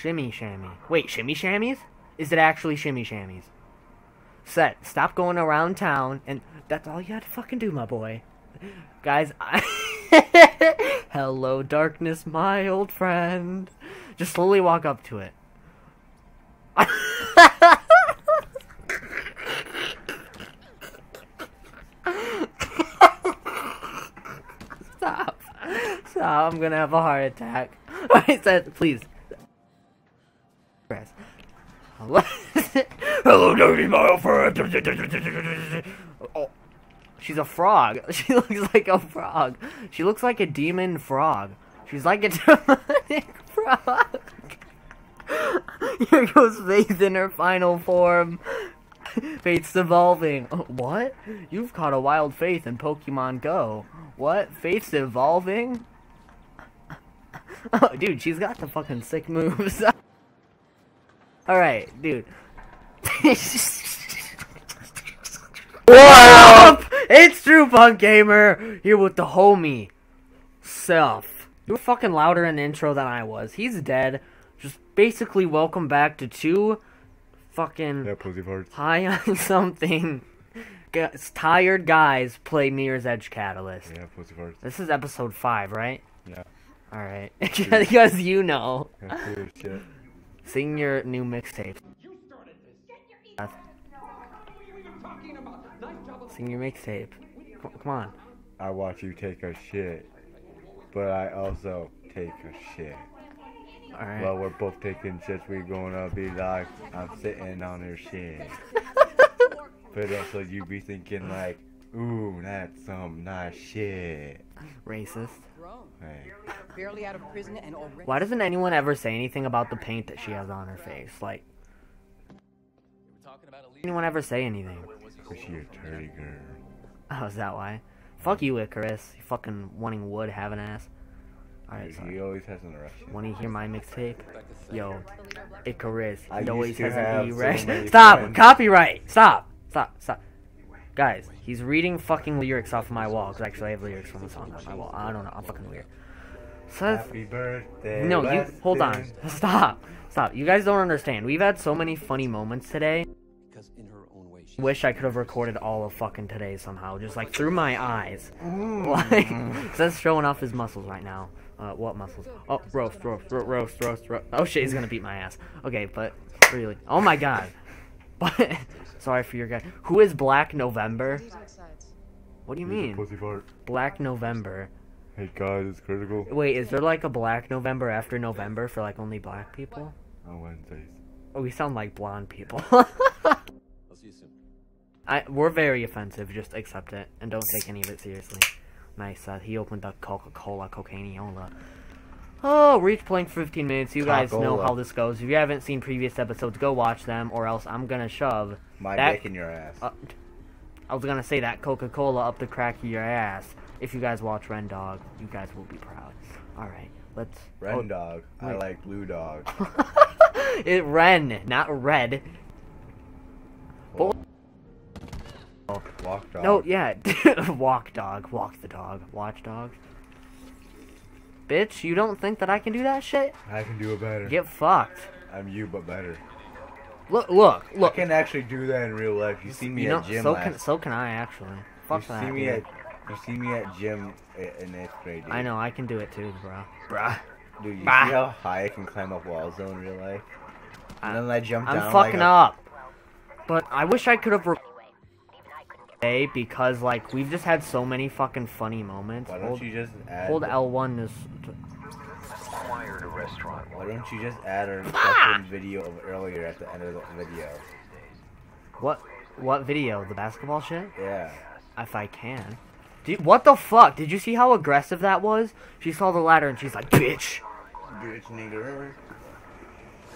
Shimmy shammy. Wait, shimmy shammies? Is it actually shimmy shammies? Set. Stop going around town and that's all you had to fucking do, my boy. Guys, I Hello darkness, my old friend. Just slowly walk up to it. Stop. Stop. I'm gonna have a heart attack. I said, please. Hello, dirty my friend. Oh, she's a frog. She looks like a frog. She looks like a demon frog. She's like a demonic frog. Here goes Faith in her final form. Faith's evolving. What? You've caught a wild Faith in Pokemon Go. What? Faith's evolving? Oh, dude, she's got the fucking sick moves. Alright, dude. what up? It's True Punk Gamer here with the homie SeFF. You were fucking louder in the intro than I was. He's dead. Just basically welcome back to two fucking Yeah, pussy farts. high on something. Guys, tired guys play Mirror's Edge Catalyst. Yeah, pussy farts. This is episode five, right? Yeah. All right, because you know. Yeah. Sing your new mixtape. Beth. Sing your mixtape. Come, come on. I watch you take a shit, but I also take a shit. All right. Well, we're both taking shits. We gonna be like, I'm sitting on her shit. but also, you be thinking like, ooh, that's some nice shit. Racist. Hey, Barely out of prison and already. Why doesn't anyone ever say anything about the paint that she has on her face? Like, anyone ever say anything? is she a dirty girl? Oh, is that why? Fuck you, Icarus. You fucking wanting wood, have an ass. Alright, He sorry. always has an erection. Wanna hear my mixtape? Yo, Icarus. I He always has have an so erection. many Stop! friends. Copyright! Stop! Stop! Stop! Guys, he's reading fucking lyrics off my wall. Cause actually, I have lyrics from the song on my wall. I don't know. I'm fucking weird. Seth, Happy birthday. no, you hold on. Stop! Stop! You guys don't understand. We've had so many funny moments today. Because in her own way, she Wish I could have recorded all of fucking today somehow, just like through my eyes. Like, Seth's showing off his muscles right now. Uh, what muscles? Oh, roast, roast, ro- roast, roast, roast. Oh shit, he's gonna beat my ass. Okay, but really, oh my god. But sorry for your guy. Who is Black November? What do you He's a mean, pussy fart. Black November? Hey guys, it's critical. Wait, is there like a Black November after November for like only black people? On Wednesdays. Oh, we sound like blonde people. I'll see you soon. I, we're very offensive. Just accept it and don't take any of it seriously. Nice. Uh, he opened the Coca-Cola Cocaine-Ola. Oh, reach playing for 15 minutes. You guys know how this goes. If you haven't seen previous episodes, go watch them, or else I'm gonna shove. My That- dick in your ass. Uh, I was gonna say that Coca-Cola up the crack of your ass. If you guys watch Ren Dog, you guys will be proud. All right, let's. Ren oh, dog. I like blue dog. it Ren, not red. But- Walk dog. No, yeah. walk dog. Walk the dog. Watch dogs. Bitch, you don't think that I can do that shit? I can do it better. Get fucked. I'm you, but better. Look, look, look. I can actually do that in real life. You see me You know, at gym so last. can so can I actually. Fuck you that. see me dude. at you see me at gym i- in eighth grade. Dude. I know I can do it too, bro. Bruh. Dude, you Bah. see how high I can climb up walls though in real life? I- And then I jump I'm down fucking like a- up. But I wish I could have today because like we've just had so many fucking funny moments. Why don't hold you just add? hold L1 is Why don't you just add our fucking video of earlier at the end of the video? what what video? The basketball shit? Yeah. If I can. Dude, what the fuck? Did you see how aggressive that was? She saw the ladder and she's like, bitch. Bitch nigga.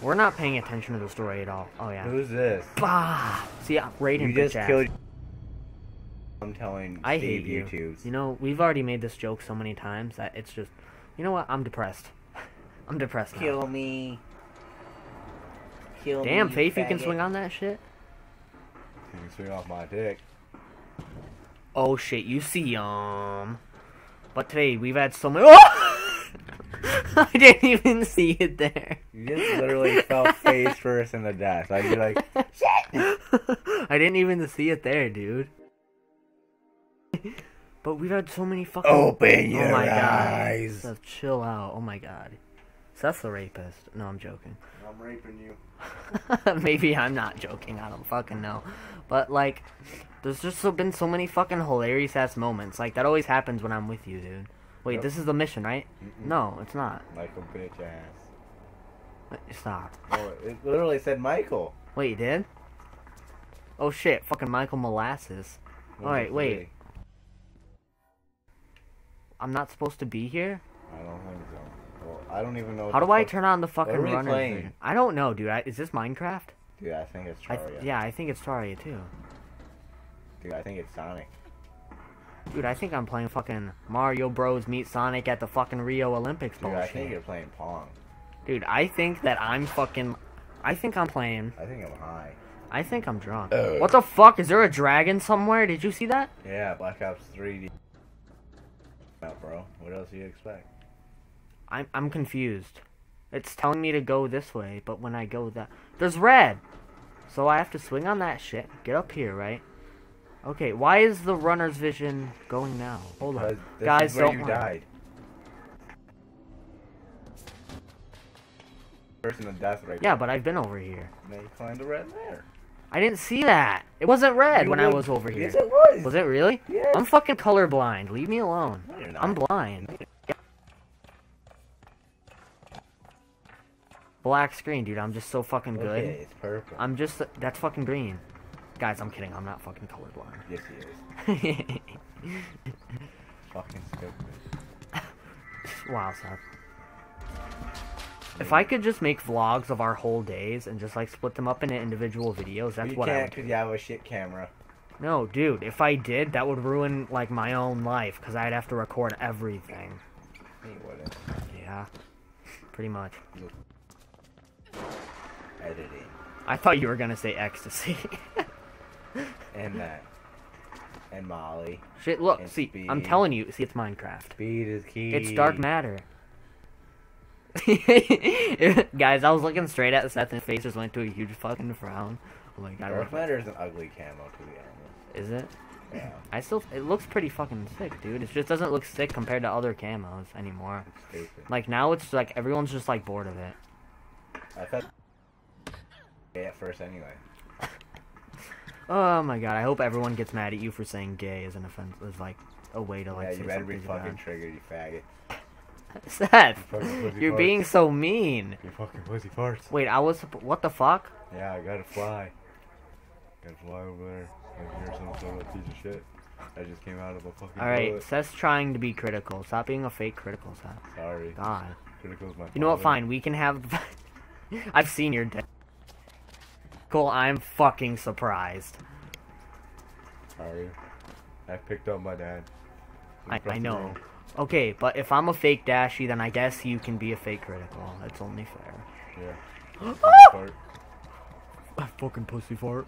We're not paying attention to the story at all. Oh yeah. Who's this? Bah. See, Raiden You bitch just ass. killed. I'm telling I hate you. YouTubes. You know, we've already made this joke so many times that it's just, you know what? I'm depressed. I'm depressed now. Kill me. Kill Damn, me, Faith, you can swing on that shit. You can swing off my dick. Oh shit, you see, um. But today we've had so many. Oh! I didn't even see it there. You just literally fell face first in the desk. Like you're like, shit. I didn't even see it there, dude. But we've had so many fucking. Open oh your oh my eyes. god. Seth, chill out. Oh my god. that's the rapist. No, I'm joking. I'm raping you. Maybe I'm not joking. I don't fucking know. But like, there's just so, been so many fucking hilarious ass moments. Like that always happens when I'm with you, dude. Wait, Yep. this is the mission, right? Mm-mm. No, it's not. Like a bitch ass. Wait, Stop. Oh, it literally said Michael. Wait, you did? Oh shit! Fucking Michael Molasses. What Alright, does it wait. I'm not supposed to be here. I don't think so. Well, I don't even know. How do I turn on the fucking runner? playing? I don't know, dude. I, is this Minecraft? Dude, I think it's I Terraria. th- yeah, I think it's Terraria too. Dude, I think it's Sonic. Dude, I think I'm playing fucking Mario Bros. meet Sonic at the fucking Rio Olympics Dude, I think you're playing Pong. Dude, I think that I'm fucking. I think I'm playing. I think I'm high. I think I'm drunk. What the fuck? Is there a dragon somewhere? Did you see that? Yeah, Black Ops 3. Out, bro. What else do you expect? I'm I'm confused. It's telling me to go this way, but when I go that there's red. So I have to swing on that shit. Get up here, right? Okay, why is the runner's vision going now? Hold on. Guys, don't you died. Person in death right Yeah, but I've been over here. Now you climbed the red there. I didn't see that. It wasn't red You when I was over here. Yes, it was. Was it really? Yes. I'm fucking colorblind. Leave me alone. No. I'm blind. Black screen, dude. I'm just so fucking good. Okay, it's purple. I'm just that's fucking green. Guys, I'm kidding. I'm not fucking colorblind. Yes, he is. Fucking stupid. wow, Seth. If I could just make vlogs of our whole days and just like split them up into individual videos, that's you what I can't would because do. you have a shit camera. No, dude, if I did, that would ruin like my own life because I'd have to record everything. Yeah, pretty much. Editing. I thought you were gonna say ecstasy. And that. And Molly. Shit, look, see, I'm telling you, see, it's Minecraft. Speed is key. It's dark matter. Guys, I was looking straight at Seth and his face just went to a huge fucking frown. I'm like, I Dark matter is an ugly camo, to be honest. Is it? Yeah. I still, it looks pretty fucking sick, dude. It just doesn't look sick compared to other camos anymore. Stupid. Like now, it's like everyone's just like bored of it. I thought. Yeah, at first anyway. Oh my god, I hope everyone gets mad at you for saying gay as an offense, as like a way to like yeah, you better be fucking bad. triggered, you faggot. Seth, you're farts. being so mean. You fucking pussy farts. Wait, I was, what the fuck? Yeah, I gotta fly. Gotta fly over there. Like you're some sort of piece of shit. I just came out of a fucking Alright. Seth's trying to be critical. Stop being a fake critical, Seth. Sorry. God. Critical's my You know what? Fine, we can have. I've seen your dick. Cool. I'm fucking surprised. Sorry. I picked up my dad. I, I know. Room. Okay, but if I'm a fake Dashy, then I guess you can be a fake critical. That's only fair. Yeah. Ah! Fart. fucking pussy fart.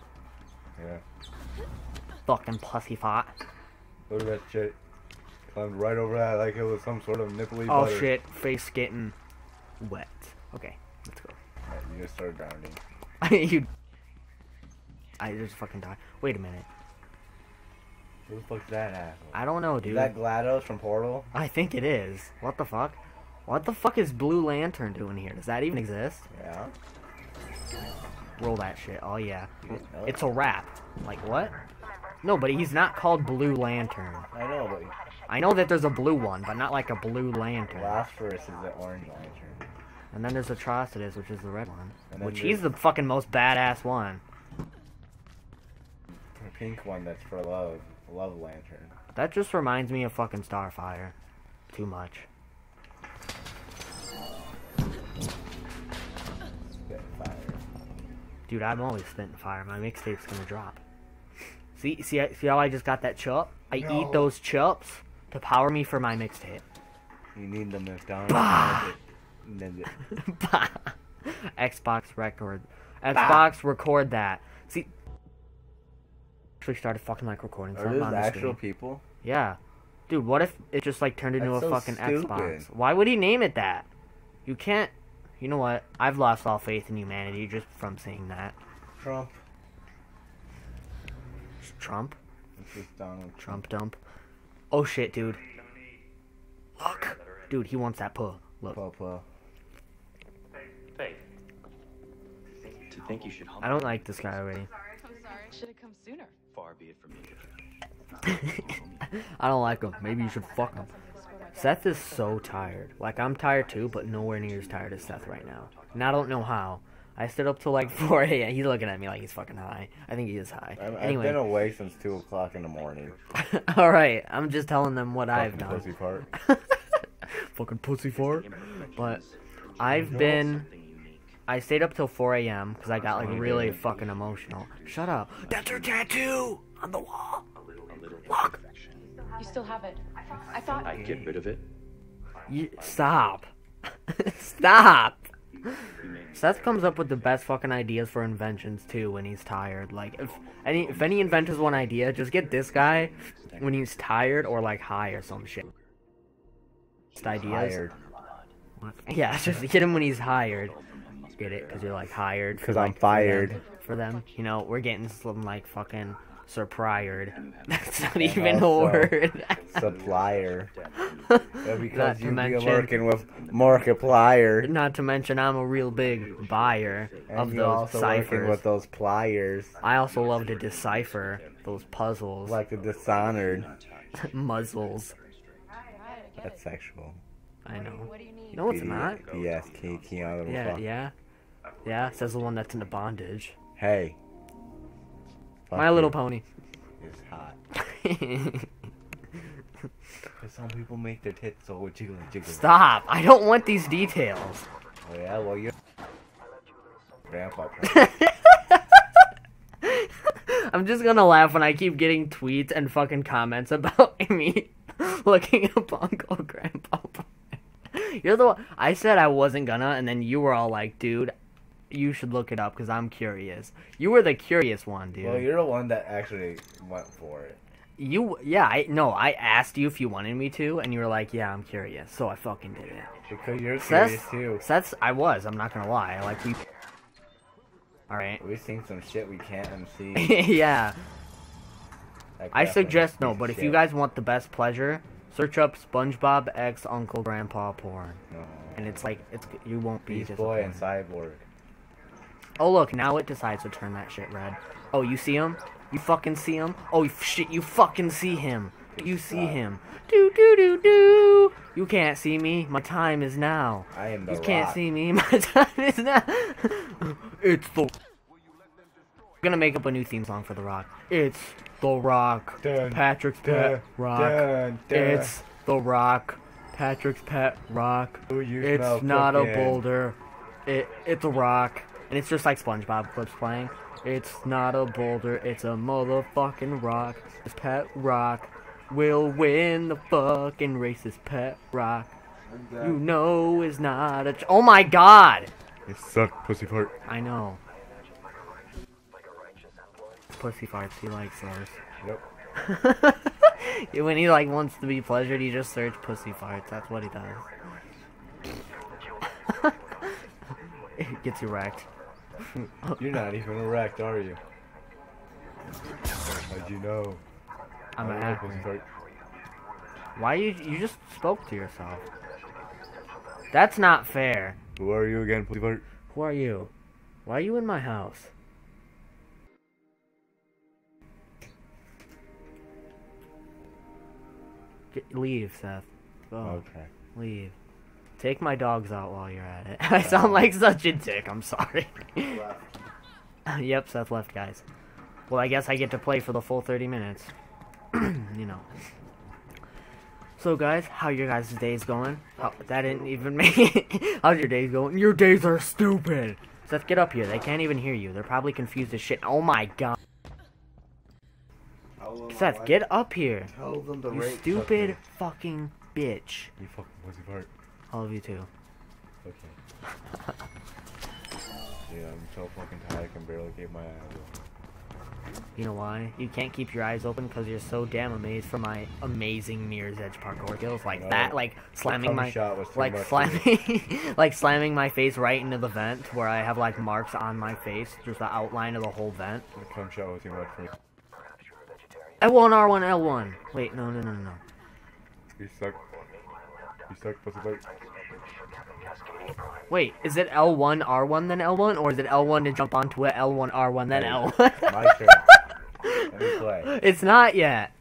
Yeah. Fucking pussy fart. Look at that shit. Climbed right over that like it was some sort of nipply Oh butter. shit, face getting wet. Okay, let's go. Yeah, you just started drowning. you. I just fucking died. Wait a minute. Who the fuck's that asshole? I don't know, dude. Is that GLaDOS from Portal? I think it is. What the fuck? What the fuck is Blue Lantern doing here? Does that even exist? Yeah. Roll that shit. Oh yeah. It's a rap. Like what? No, but he's not called Blue Lantern. I know, but I know that there's a blue one, but not like a Blue Lantern. Phosphorus is the orange lantern. And then there's Atrocitus, which is the red one. Which he's the fucking most badass one. The pink one that's for love. Love lantern. That just reminds me of fucking Starfire. Too much. Dude, I'm always spitting fire. My mixtape's gonna drop. See, see, see how I just got that chip? I No. eat those chips to power me for my mixtape. You need the McDonald's. Bah! and then the- Xbox record. Xbox record that. See, actually started fucking like recording Are something those actual screen. people? Yeah, dude. What if it just like turned into That's a so fucking stupid. Xbox? Why would he name it that? You can't. You know what? I've lost all faith in humanity just from seeing that. Trump. Trump? This is Donald Trump Trump dump. Oh shit, dude. Look. Dude, he wants that pull. Look. Papa. To think you should I don't like this guy already. I'm sorry. Should have come sooner. Far be it from me. I don't like him. Maybe you should fuck him. Seth is so tired. Like, I'm tired too, but nowhere near as tired as Seth right now. And I don't know how. I stood up till like 4 a.m. He's looking at me like he's fucking high. I think he is high. I've, I've been away since 2 o'clock in the morning. Alright, I'm just telling them what I've Fucking done. Pussy part. fucking pussy fart. But I've been. I stayed up till 4 a.m. because I got like really fucking emotional. Shut up. That's her tattoo on the wall. Look. You still have it. I thought. I get rid of it. You, stop. stop. Seth comes up with the best fucking ideas for inventions too when he's tired. Like if any if any inventors want idea, just get this guy when he's tired or like high or some shit. Just ideas. Yeah, just get him when he's hired. Get it? Because you're like hired. for, 'Cause I'm like, for them- fired. For them, you know, we're getting some like fucking surprired. That's not And even a word. Supplier. Because to you be working with Markiplier. Not to mention, I'm a real big buyer And of you those also working ciphers. with those pliers. I also love to decipher those puzzles, Like the Dishonored. muzzles. That's sexual. I know. What do you need? No, it's not. Yes, Ke- Keanu. Yeah, yeah, yeah. Says the one that's in into bondage. Hey. Fuck My Little. Pony. It's hot. Cause some people make their tits so jiggly jiggly. Stop! I don't want these details. Oh yeah, well you. Grandpa. I'm just gonna laugh when I keep getting tweets and fucking comments about me looking up Uncle Grandpa. You're the one. I said I wasn't gonna, and then you were all like, "Dude, you should look it up because I'm curious." You were the curious one, dude. well, you're the one that actually went for it. You, yeah, I no, I asked you if you wanted me to, and you were like, "Yeah, I'm curious," so I fucking did it. Because you're Seth- curious too. That's I was. I'm not gonna lie. Like we. All right. We've seen some shit we can't unsee. yeah. Like I suggest no, but of if you guys want the best pleasure, search up SpongeBob X Uncle Grandpa porn, No. and it's like it's you won't be Beast Boy and. Cyborg. Oh look, now it decides to turn that shit red. Oh, you see him? You fucking see him? Oh shit, you fucking see him? You see him? Do do do do. You can't see me. My time is now. I am the You can't see me. My time is now. it's the. I'm gonna make up a new theme song for The Rock. It's The Rock. Dun, Patrick's dun, Pet Rock. dun. It's The Rock. Patrick's Pet Rock. You It's not a boulder. It it's a rock. And it's just like SpongeBob clips playing. It's not a boulder, it's a motherfucking rock. This pet rock will win the fucking race. This pet rock. You uh, know is not a. Ch- oh my god! You suck, pussy fart. I know. Pussy farts, he likes those. Yep. When he like wants to be pleasured, he just search pussy farts. That's what he does. it gets you wrecked. You're not even erect, are you? How'd you know? I'm an hacker. Why you you just spoke to yourself? That's not fair. Who are you again, fart? Who are you? Why are you in my house? Get, leave, Seth. Go. Okay. Leave. Take my dogs out while you're at it. I sound like such a dick. I'm sorry. yep, Seth left, guys. Well, I guess I get to play for the full 30 minutes. you know. So, guys, how your guys' days going? Oh, that didn't even make it. How's your days going? Your days are stupid. Seth, get up here. They can't even hear you. They're probably confused as shit. Oh my god. Seth, get up here. Tell them to You stupid fucking bitch. You fucking pussy fart. I love you too. Okay. Dude, I'm so fucking tired. I can barely keep my eyes open. You know why? You can't keep your eyes open because you're so damn amazed for my amazing Mirror's Edge parkour skills like that, like slamming my, shot was like slamming, like slamming my face right into the vent where I have like marks on my face, just the outline of the whole vent. The cum shot was too much for me. L1, R1, L1. Wait, no, no, no, no. You suck. You suck, pussy boy. Wait, is it L1, R1 then L1, or is it L1 to jump onto it, L1, R1 then Hey, L1? My turn. Let me play. It's not yet.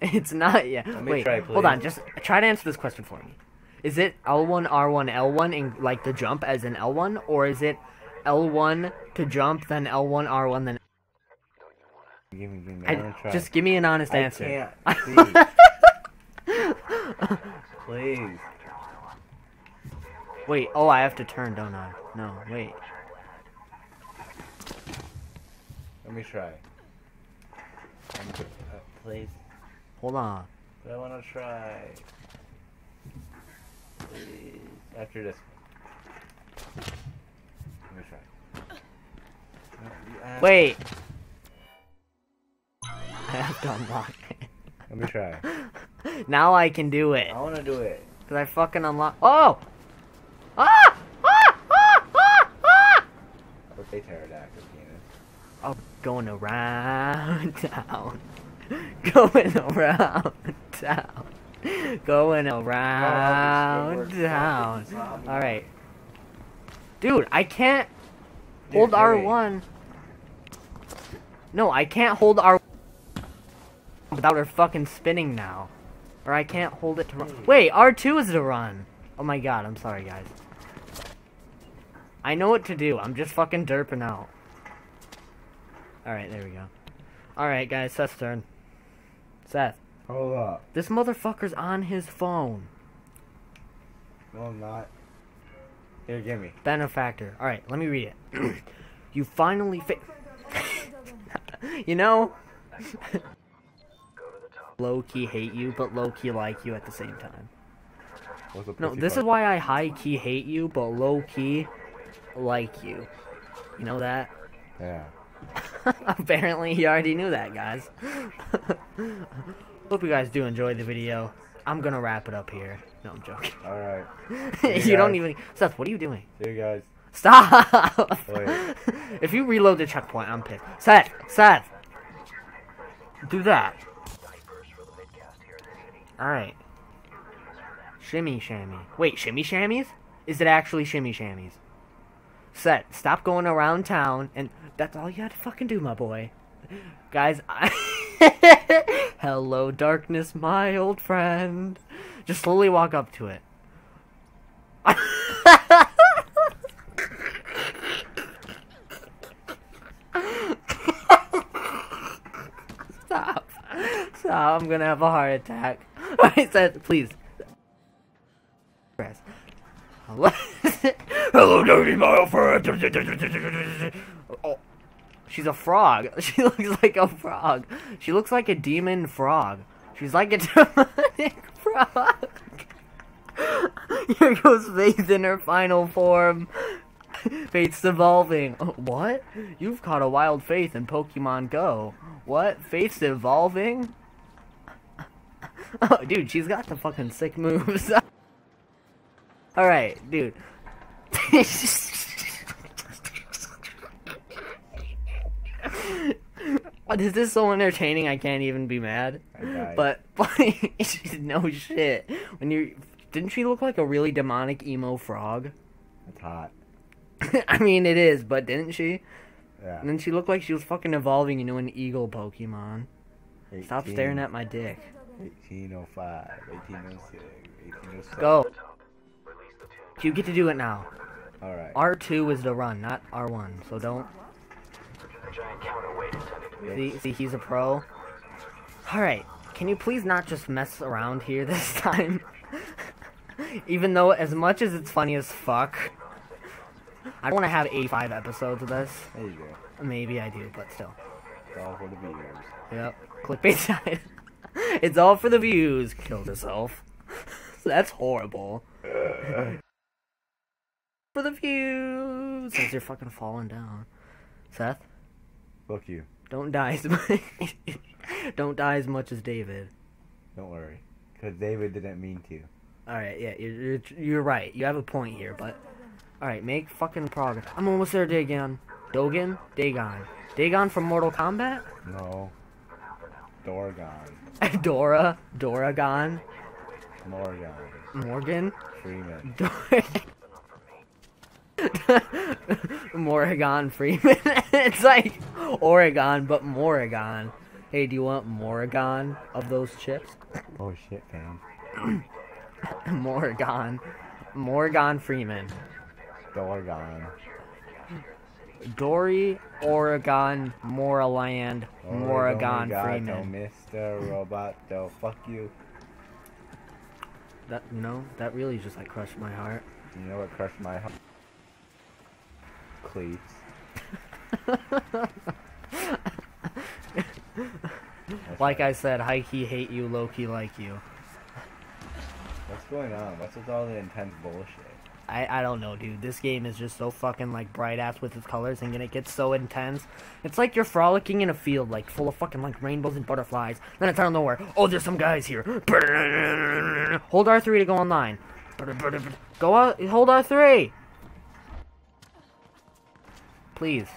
It's not yet. Let me Wait, try, hold on. Just try to answer this question for me. Is it L1, R1, L1 in like the jump as in L1, or is it L1 to jump then L1, R1 then? Give me, give me. I, just give me an honest I answer. Please. Wait. Oh, I have to turn, don't I? No. Wait. Let me try. Let me uh, please. Hold on. But I want to try. Please. After this. Let me try. No, Wait. I have to unlock it. Let me try. Now I can do it. I want to do it. Cause I fucking unlock. Oh! Ah! Ah! Ah! Ah! Ah! Okay, pterodactyl penis. Oh, going around town. Going around town. Going around town. Alright. Dude, I can't hold Dude, hurry. R1. No, I can't hold R without her fucking spinning now. Or I can't hold it to run. Wait, R2 is to run. Oh my god, I'm sorry, guys. I know what to do. I'm just fucking derping out. Alright, there we go. Alright, guys, Seth's turn. Seth, Hold up. this motherfucker's on his phone. No, I'm not. Here, give me. Benefactor. Alright, let me read it. you finally fi- You know? low key hate you, but low key like you at the same time. No, this is why I high key hate you, but low key like you. You know that? Yeah. Apparently, you already knew that, guys. Hope you guys do enjoy the video. I'm gonna wrap it up here. No, I'm joking. Alright. you don't even. Seth, what are you doing? See you guys. Stop! Oh, if you reload the checkpoint, I'm pissed. Seth! Seth! Do that. Alright. Shimmy shammy. Wait, shimmy shammies? Is it actually shimmy shammies? Set. stop going around town, and that's all you had to fucking do, my boy. Guys, I... Hello, darkness, my old friend. Just slowly walk up to it. Stop. Stop. I'm gonna have a heart attack. I said, please. Hello, dirty my friend. Oh, she's a frog. She looks like a frog. She looks like a demon frog. She's like a demonic frog. Here goes Faith in her final form. Faith's evolving. Oh, what? You've caught a wild Faith in Pokemon Go. What? Faith's evolving? Oh, dude, she's got the fucking sick moves. Alright, dude. this is so entertaining, I can't even be mad. But, but no shit. When you didn't she look like a really demonic emo frog? It's hot. I mean, it is, but didn't she? Yeah. And then she looked like she was fucking evolving into an eagle Pokemon. Stop staring at my dick. 1805, 1806, 1807. Go. You get to do it now. Alright. R2 is the run, not R1, so don't. See, see, he's a pro. Alright, can you please not just mess around here this time? Even though, as much as it's funny as fuck, I don't want to have 85 episodes of this. There you go. Maybe I do, but still. It's all for the viewers. Yep. Clickbait side. it's all for the views. Killed herself. That's horrible. for the views. Since you're fucking falling down. Seth, Fuck you. don't die as much. don't die as much as David. Don't worry. Because David didn't mean to. All right, yeah, you're, you're you're right. You have a point here, but all right, make fucking progress. I'm almost there, Dagon. Dogan, Dagon, Dagon from Mortal Kombat. No. Dorgon. Dora, Doragon, Morgan. Morgan, Freeman. Dor- Morrigan Freeman. it's like Oregon, but Morrigan. Hey, do you want Morrigan of those chips? Oh shit, fam. Morrigan. Morgan Freeman. Dorgon. Dory, Oregon, Moraland, Morrigan Oregon Freeman. Mr. Roboto. Fuck you. That you know, that really just like crushed my heart. You know what crushed my heart? Cleats. Like right. I said, high key hate you, low key like you. What's going on? What's with all the intense bullshit? I, I don't know, dude. This game is just so fucking like bright ass with its colors, and then it gets so intense. It's like you're frolicking in a field, like full of fucking like rainbows and butterflies. Then it's out of nowhere. Oh, there's some guys here. Hold R three to go online. Go out. Hold R three. Please,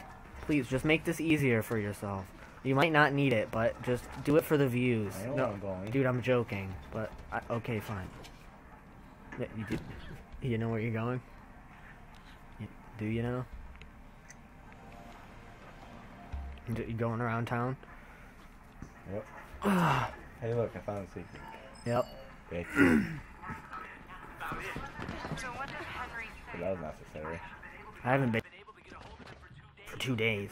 please, just make this easier for yourself. You might not need it, but just do it for the views. No, dude, I'm joking. But I, okay, fine. Yeah, You, do, you know where you're going? Do you know? D- You going around town? Yep. hey, look, I found a secret. Yep. Bitch. but that was necessary. I haven't been able to get a hold of it for two days.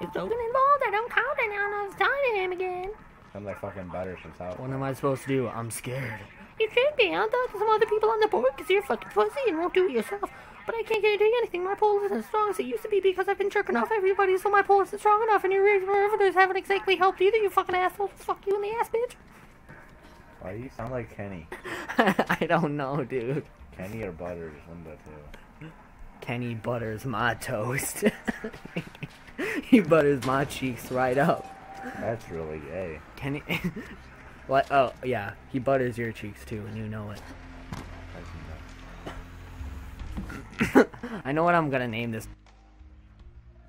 If Logan involved, I don't count it now. It's time to him again. I'm like fucking butter from South. What am I supposed to do? I'm scared. You should be. I'll talk to some other people on the board because you're fucking fuzzy and won't do it yourself. But I can't get do anything. My pole isn't as strong as it used to be because I've been jerking off everybody, so my pole isn't strong enough, and your riveters haven't exactly helped either, you fucking asshole. Fuck you in the ass, bitch. Why do you sound like Kenny? I don't know, dude. Kenny or Butters, one of the two. Kenny butters my toast. he butters my cheeks right up. That's really gay. Kenny. what? Oh, yeah. He butters your cheeks too, and you know it. I know what I'm gonna name this.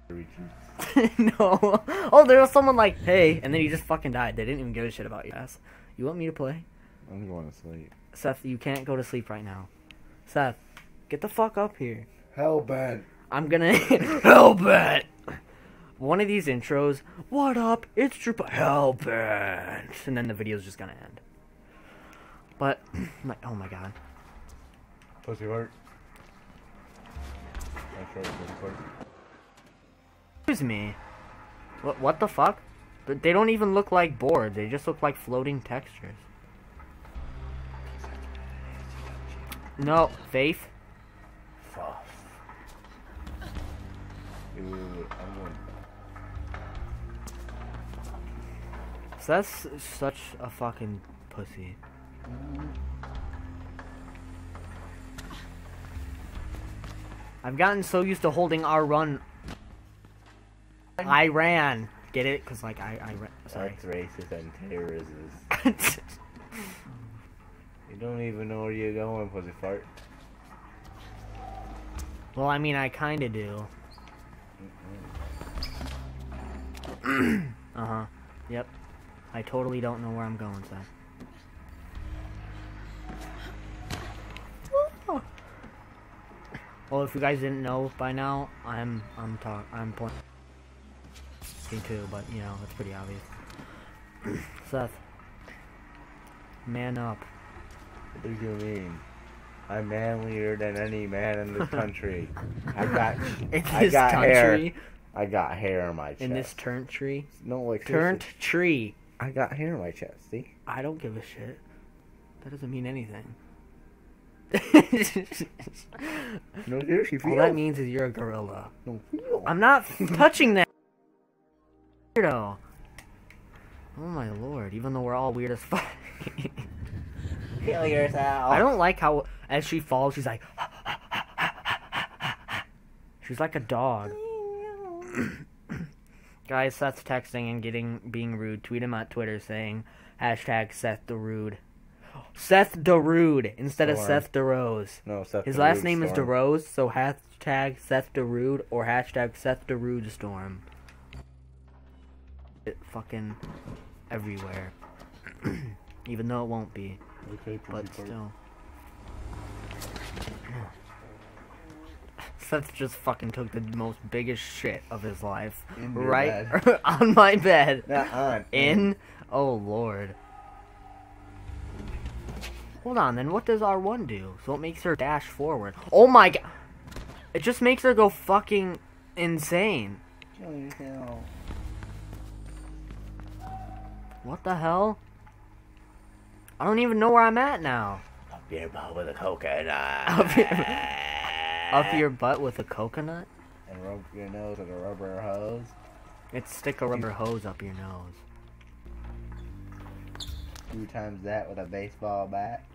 no. Oh, there was someone like, hey, and then he just fucking died. They didn't even give a shit about you. Ass. You want me to play? I'm going to sleep. Seth, you can't go to sleep right now. Seth, get the fuck up here. Hellbent. I'm gonna Hellbent. One of these intros. What up? It's Trooper Hellbent, and then the video's just gonna end. But, like, oh my god. Pussy heart. That's right, pussy heart. Excuse me. What? What the fuck? But They don't even look like boards. They just look like floating textures. No, Faith. Fuck. Dude, I'm going. So that's such a fucking pussy. I've gotten so used to holding R run. I ran. Get it? Cause like I I ran. Sorry. That's racist and terrorist. You don't even know where you're going, pussy fart. well, I mean, I kind of do. uh huh. Yep. I totally don't know where I'm going, Seth. Well, if you guys didn't know by now, I'm I'm talk I'm playing too, but you know it's pretty obvious. Seth, man up. What do you mean? I'm manlier than any man in this country. I got, In I got hair. I got hair on my chest. in this turnt tree, no, like turnt tree. I got hair on my chest. See? I don't give a shit. That doesn't mean anything. No, seriously, All that means is you're a gorilla. No, feel. I'm not touching that. Weirdo. Oh my lord! Even though we're all weird as fuck. Kill yourself. I don't like how as she falls, she's like. she's like a dog. Guys, Seth's texting and getting being rude. Tweet him at Twitter saying hashtag Seth the Rude. Seth Darude instead of Storm. Seth DeRose. No, Seth His the last Rude name is Storm. DeRose, so hashtag Seth Darude or hashtag Seth Darude Storm. It fucking everywhere. Even though it won't be, Okay, but still. Seth just fucking took the most biggest shit of his life. In your right bed. on my bed. Not on. In? Oh lord. Hold on, then what does R1 do? So it makes her dash forward. Oh my god! It just makes her go fucking insane. What the hell? I don't even know where I'm at now. Up your butt with a coconut. Up your, butt with a coconut? And rub your nose with a rubber hose. It's stick a rubber hose up your nose. Two times that with a baseball bat.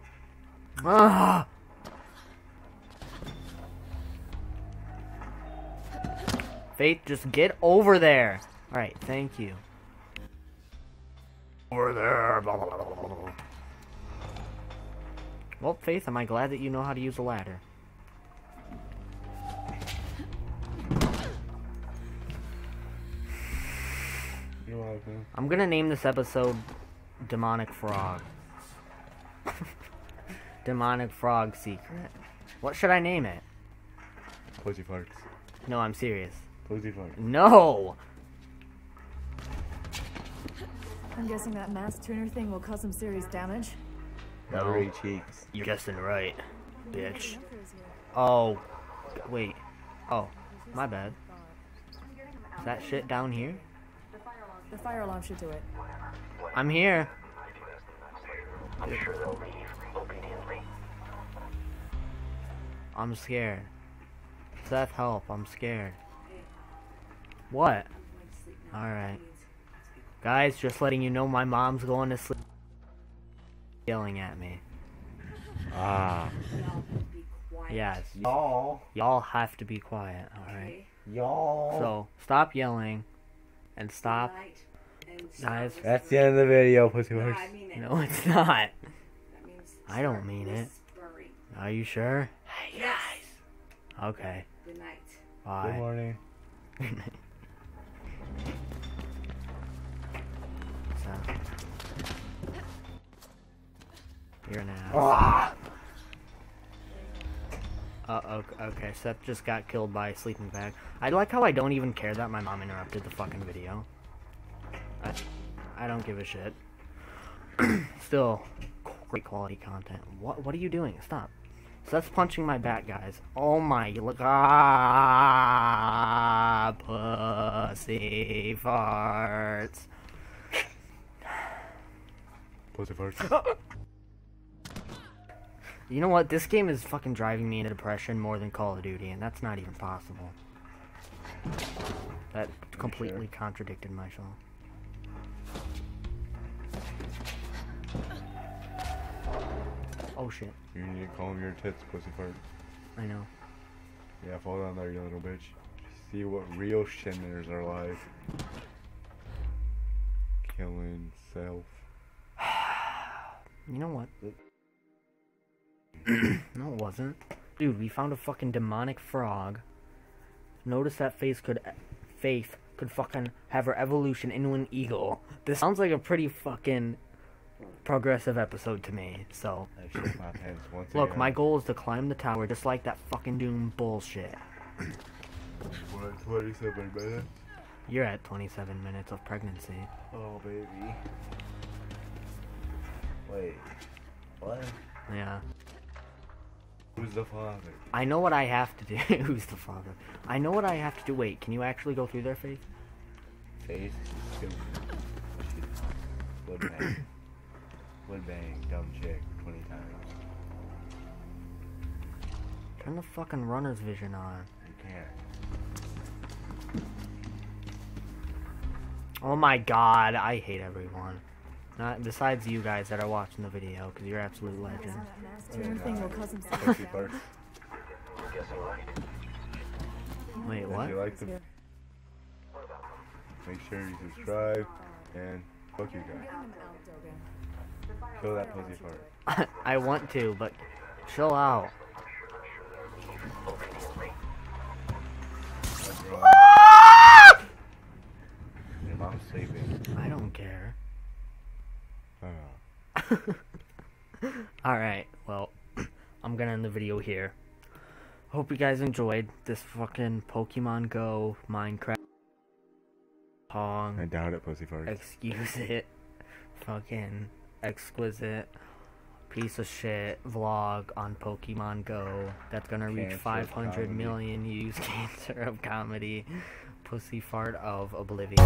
Ah! Faith, just get over there. Alright, thank you. Over there. blah, blah, blah, blah, blah. Well, Faith, am I glad that you know how to use a ladder? You're. I'm gonna name this episode Demonic Frog. Demonic Frog Secret. What should I name it? Pussy farts. No, I'm serious. Pussy farts. No! I'm guessing that mass tuner thing will cause some serious damage. Buttery cheeks. You're guessing right, bitch. Oh, wait. Oh, my bad. Is that shit down here? The fire alarm should do it. I'm here. I'm sure they'll leave obediently. I'm scared. Seth, help. I'm scared. What? Alright. Guys, just letting you know my mom's going to sleep. Yelling at me. Ah. Yes. Y'all. Y'all have to be quiet, alright? Y'all. So, stop yelling. And stop. Guys, That's the end of the video, Pussy farts. no, it's not. I don't mean it. Are you sure? Hey, guys. Okay. Good night. Bye. Good Bye. morning. So. You're an ass. Ah. Uh, okay, okay, Seth just got killed by a sleeping bag. I like how I don't even care that my mom interrupted the fucking video. I, I don't give a shit. Still, great quality content. What What are you doing? Stop. So that's punching my back, guys. Oh my, look, ah, pussy farts. Pussy farts. You know what? This game is fucking driving me into depression more than Call of Duty, and that's not even possible. That completely contradicted myself. Oh shit. You need to calm your tits, pussy fart. I know. Yeah, fall down there, you little bitch. See what real shinners are like. Killing self. You know what? no, it wasn't. Dude, we found a fucking demonic frog. Notice that face could, Faith could fucking have her evolution into an eagle. This sounds like a pretty fucking progressive episode to me. So, my pants once look, my goal is to climb the tower just like that fucking Doom bullshit. 27 minutes? You're at 27 minutes of pregnancy. Oh, baby. Wait. What? Yeah. Who's the father? I know what I have to do. Who's the father? I know what I have to do. Wait, can you actually go through there, Faith? Face. Wood bang. Wood bang. Dumb chick. 20 times. Turn the fucking runner's vision on. You can't. Oh my god, I hate everyone. Not besides you guys that are watching the video, because you're absolute legends. That mass tuner thing will cause some serious Pussy damage. fart. Wait, what? you like the... Make sure you subscribe and fuck you guys. Kill that pussy fart. I want to, but chill out. Your mom's sleeping. I don't care. Alright, well, I'm gonna end the video here. Hope you guys enjoyed this fucking Pokemon Go Minecraft Pong. I doubt it, pussy fart. Excuse it. Fucking exquisite piece of shit vlog on Pokemon Go that's gonna reach Cancer of 500 comedy. million views. Cancer of comedy. Pussy fart of oblivion.